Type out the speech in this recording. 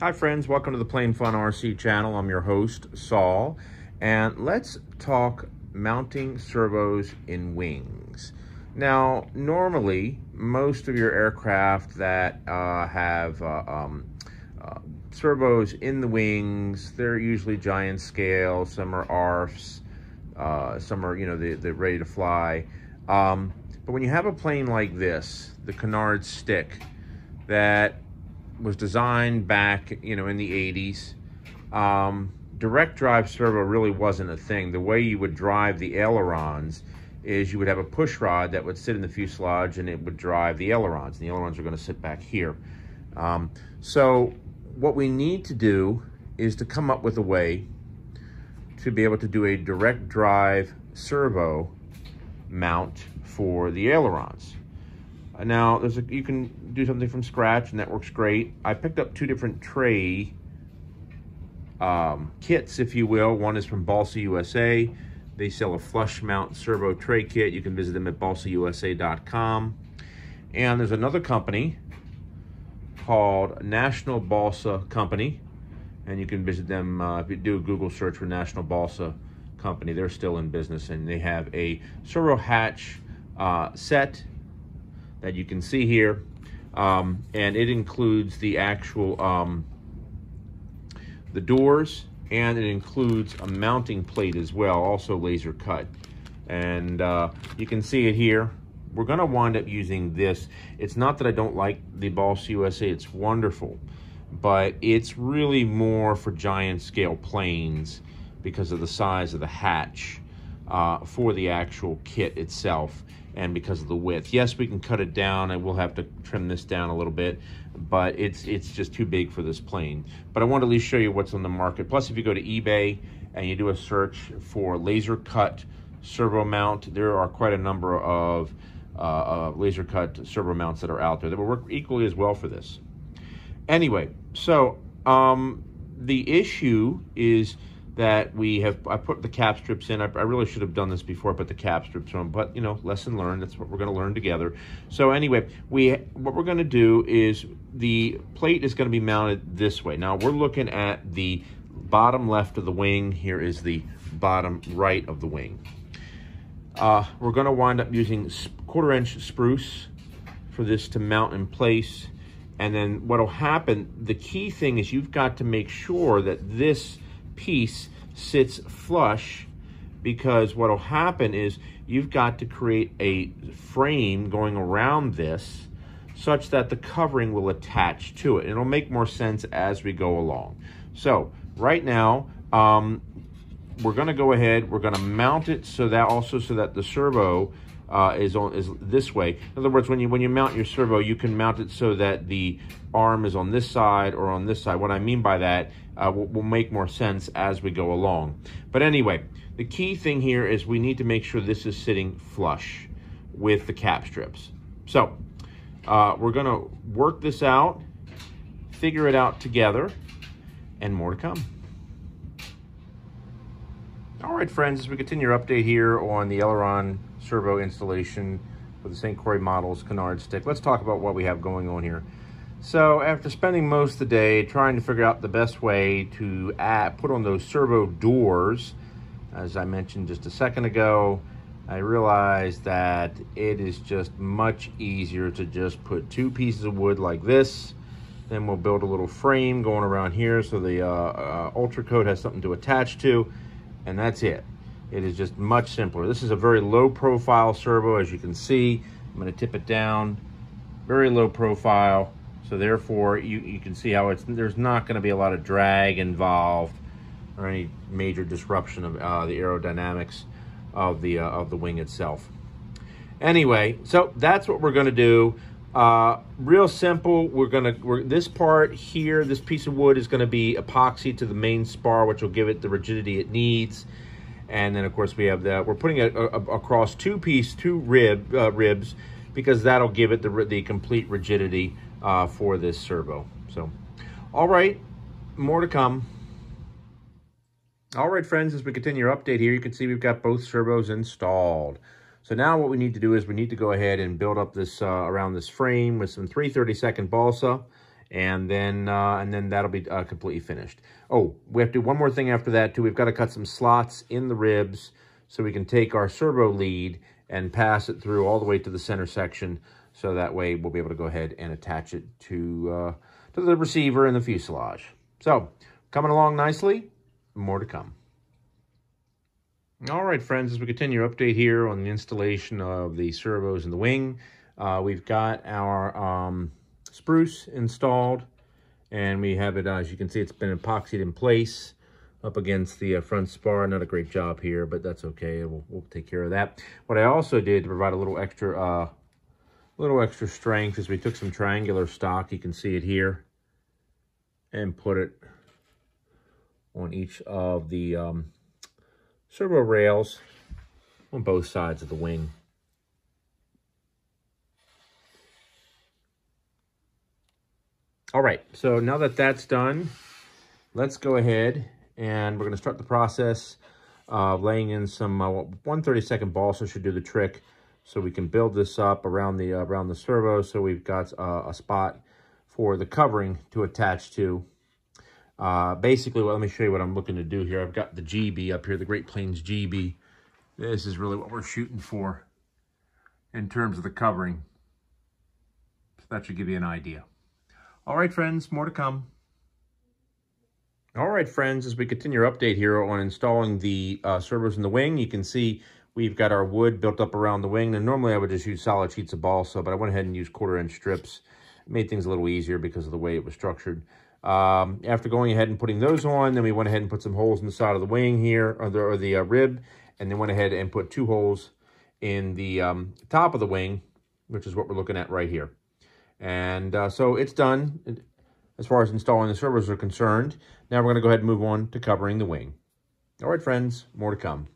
Hi friends, welcome to the Plane Fun RC channel. I'm your host, Saul, and let's talk mounting servos in wings. Now, normally, most of your aircraft that uh, have uh, um, uh, servos in the wings, they're usually giant scale, some are ARFs, uh, some are, you know, they're, ready to fly. Um, but when you have a plane like this, the Canard Stick, that was designed back, you know, in the 80s. Um, direct drive servo really wasn't a thing. The way you would drive the ailerons is you would have a push rod that would sit in the fuselage and it would drive the ailerons. And the ailerons are going to sit back here. Um, so what we need to do is to come up with a way to be able to do a direct drive servo mount for the ailerons. Now, there's a, you can do something from scratch, and that works great. I picked up two different tray um, kits, if you will. One is from Balsa USA. They sell a flush mount servo tray kit. You can visit them at balsausa.com. And there's another company called National Balsa Company. And you can visit them uh, if you do a Google search for National Balsa Company. They're still in business, and they have a servo hatch uh, set that you can see here. Um, and it includes the actual, um, the doors, and it includes a mounting plate as well, also laser cut. And uh, you can see it here. We're gonna wind up using this. It's not that I don't like the Balsa USA, it's wonderful, but it's really more for giant scale planes because of the size of the hatch uh, for the actual kit itself and because of the width. Yes, we can cut it down and we'll have to trim this down a little bit, but it's it's just too big for this plane. But I want to at least show you what's on the market. Plus, if you go to eBay and you do a search for laser cut servo mount, there are quite a number of uh, uh, laser cut servo mounts that are out there that will work equally as well for this. Anyway, so um, the issue is that we have, I put the cap strips in. I, I, really should have done this before I put the cap strips on, but you know, lesson learned. That's what we're going to learn together. So anyway, we what we're going to do is the plate is going to be mounted this way. Now we're looking at the bottom left of the wing. Here is the bottom right of the wing. Uh, we're going to wind up using quarter inch spruce for this to mount in place. And then what'll happen, the key thing is you've got to make sure that this piece sits flush because what will happen is you've got to create a frame going around this such that the covering will attach to it. It'll make more sense as we go along. So right now, um, we're gonna go ahead, we're gonna mount it so that also so that the servo uh, is on is this way. In other words, when you when you mount your servo, you can mount it so that the arm is on this side or on this side. What I mean by that uh, will, will make more sense as we go along. But anyway, the key thing here is we need to make sure this is sitting flush with the cap strips. So uh, we're gonna work this out, figure it out together, and more to come. All right, friends, as we continue our update here on the Aileron servo installation for the St. Croix Models Canard stick, let's talk about what we have going on here. So after spending most of the day trying to figure out the best way to add, put on those servo doors, as I mentioned just a second ago, I realized that it is just much easier to just put two pieces of wood like this. Then we'll build a little frame going around here so the uh, uh, UltraCote has something to attach to, and that's it. It is just much simpler. This is a very low profile servo, as you can see. I'm gonna tip it down, very low profile. So therefore, you, you can see how it's there's not going to be a lot of drag involved or any major disruption of uh, the aerodynamics of the uh, of the wing itself. Anyway, so that's what we're going to do. Uh, real simple. We're gonna we're, this part here, this piece of wood is to be epoxy to the main spar, which will give it the rigidity it needs. And then of course we have that. We're putting it across two piece, two rib uh, ribs, because that'll give it the the complete rigidity uh, for this servo. So, all right, more to come. All right, friends, as we continue our update here, you can see we've got both servos installed. So now what we need to do is we need to go ahead and build up this uh, around this frame with some 332nd balsa and then uh, and then that'll be uh, completely finished. Oh, we have to do one more thing after that too. We've got to cut some slots in the ribs so we can take our servo lead and pass it through all the way to the center section. So that way we'll be able to go ahead and attach it to uh, to the receiver and the fuselage. So coming along nicely, more to come. All right, friends, as we continue our update here on the installation of the servos in the wing, uh, we've got our um, spruce installed and we have it, uh, as you can see, it's been epoxied in place up against the uh, front spar. Not a great job here, but that's okay. We'll, we'll, take care of that. What I also did to provide a little extra, uh, little extra strength is we took some triangular stock. You can see it here and put it on each of the um, servo rails on both sides of the wing. All right, so now that that's done, let's go ahead and we're going to start the process of laying in some uh, 132nd balsa should do the trick so we can build this up around the uh, around the servo so we've got uh, a spot for the covering to attach to. Uh, basically, well, let me show you what I'm looking to do here. I've got the GB up here, the Great Planes GB. This is really what we're shooting for in terms of the covering. So that should give you an idea. All right, friends, more to come. All right, friends, as we continue our update here on installing the uh, servos in the wing, you can see we've got our wood built up around the wing. And normally I would just use solid sheets of balsa, but I went ahead and used quarter inch strips. It made things a little easier because of the way it was structured. Um, after going ahead and putting those on, then we went ahead and put some holes in the side of the wing here, or the, or the uh, rib, and then went ahead and put two holes in the um, top of the wing, which is what we're looking at right here. And uh, so it's done as far as installing the servos are concerned. Now we're going to go ahead and move on to covering the wing. All right, friends, more to come.